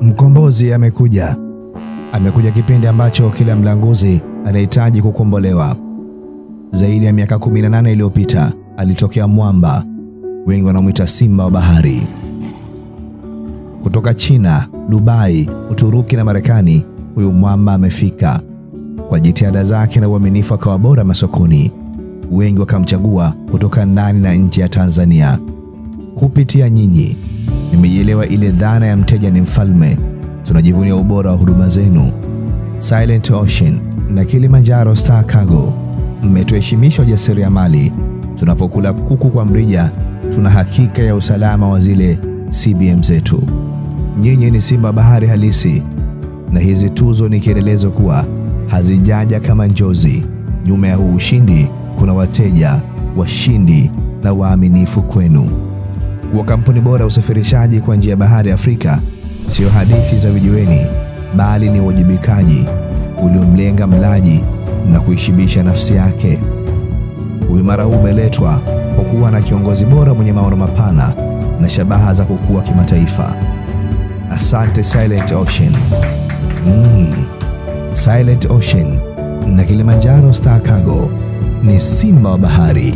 Mkombozi amekuja. Amekuja kipindi ambacho kila mlanguzi anahitaji kukombolewa. Zaidi ya miaka 18 iliyopita alitokea mwamba, wengi wanamwita simba wa bahari. Kutoka China, Dubai, Uturuki na Marekani, huyu mwamba amefika. Kwa jitihada zake na uaminifu akawa bora masokoni, wengi wakamchagua kutoka ndani na nje ya Tanzania. Kupitia nyinyi nimeielewa ile dhana ya mteja ni mfalme. Tunajivunia ubora wa huduma zenu. Silent Ocean na Kilimanjaro Star Cargo mmetuheshimisha ujasiriamali. Tunapokula kuku kwa mrija, tuna hakika ya usalama wa zile CBM zetu. Nyinyi ni simba bahari halisi, na hizi tuzo ni kielelezo kuwa hazijaja kama njozi. Nyuma ya huu ushindi kuna wateja, washindi na waaminifu kwenu. Kuwa kampuni bora ya usafirishaji kwa njia ya bahari Afrika sio hadithi za vijiweni, bali ni uwajibikaji uliomlenga mlaji na kuishibisha nafsi yake. Uimara huu umeletwa kwa kuwa na kiongozi bora mwenye maono mapana na shabaha za kukua kimataifa. Asante Silent Ocean. Mm. Silent Ocean na Kilimanjaro Star Cargo ni simba bahari.